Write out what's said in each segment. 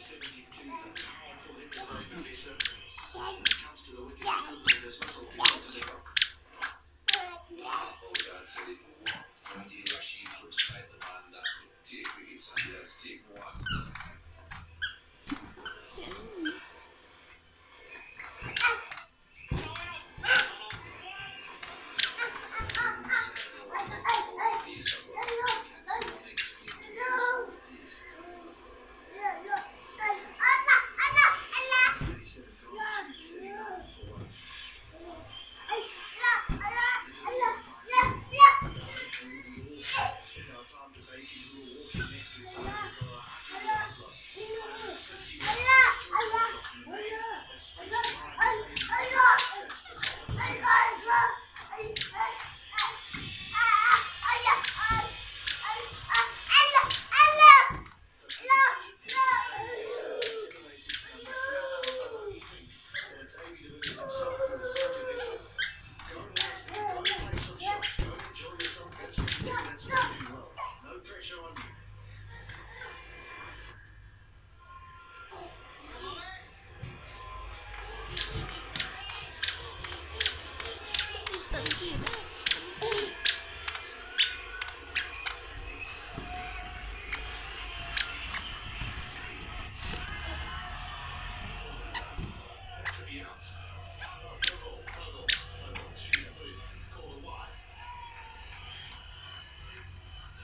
Rashid looks like the man that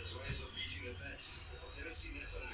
There's ways of beating the bet. I've never seen that one